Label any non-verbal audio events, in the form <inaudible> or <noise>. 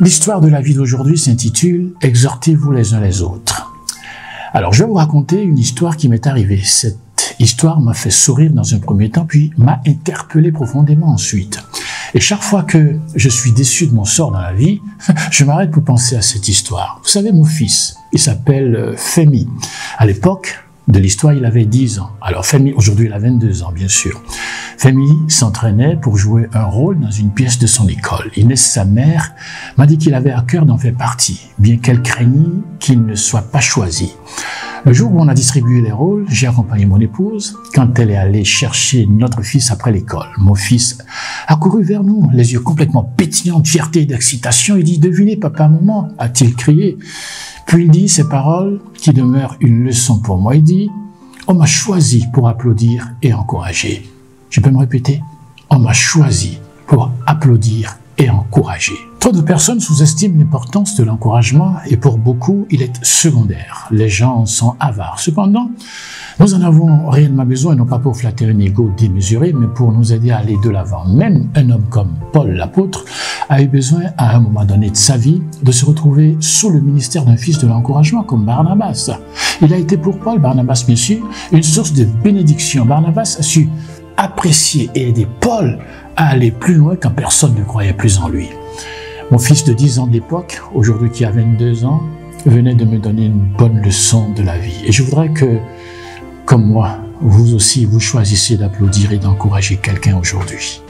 L'histoire de la vie d'aujourd'hui s'intitule Exhortez-vous les uns les autres. Alors, je vais vous raconter une histoire qui m'est arrivée. Cette histoire m'a fait sourire dans un premier temps, puis m'a interpellé profondément ensuite. Et chaque fois que je suis déçu de mon sort dans la vie, <laughs> je m'arrête pour penser à cette histoire. Vous savez, mon fils, il s'appelle euh, Femi. À l'époque, de l'histoire, il avait 10 ans. Alors Femi, aujourd'hui, il a 22 ans, bien sûr. Femi s'entraînait pour jouer un rôle dans une pièce de son école. Inès, sa mère, m'a dit qu'il avait à cœur d'en faire partie, bien qu'elle craignit qu'il ne soit pas choisi. Le jour où on a distribué les rôles, j'ai accompagné mon épouse quand elle est allée chercher notre fils après l'école. Mon fils a couru vers nous, les yeux complètement pétillants de fierté et d'excitation. Il dit, devinez, papa, maman, a-t-il crié. Puis il dit ces paroles qui demeurent une leçon pour moi. Il dit, on m'a choisi pour applaudir et encourager. Je peux me répéter, on m'a choisi pour applaudir et encourager. Trop de personnes sous-estiment l'importance de l'encouragement et pour beaucoup, il est secondaire. Les gens sont avares. Cependant, nous en avons réellement besoin, non pas pour flatter un ego démesuré, mais pour nous aider à aller de l'avant. Même un homme comme Paul l'apôtre a eu besoin, à un moment donné de sa vie, de se retrouver sous le ministère d'un fils de l'encouragement comme Barnabas. Il a été pour Paul, Barnabas bien sûr, une source de bénédiction. Barnabas a su apprécier et aider Paul à aller plus loin quand personne ne croyait plus en lui. Mon fils de 10 ans d'époque, aujourd'hui qui a 22 ans, venait de me donner une bonne leçon de la vie. Et je voudrais que, comme moi, vous aussi, vous choisissiez d'applaudir et d'encourager quelqu'un aujourd'hui.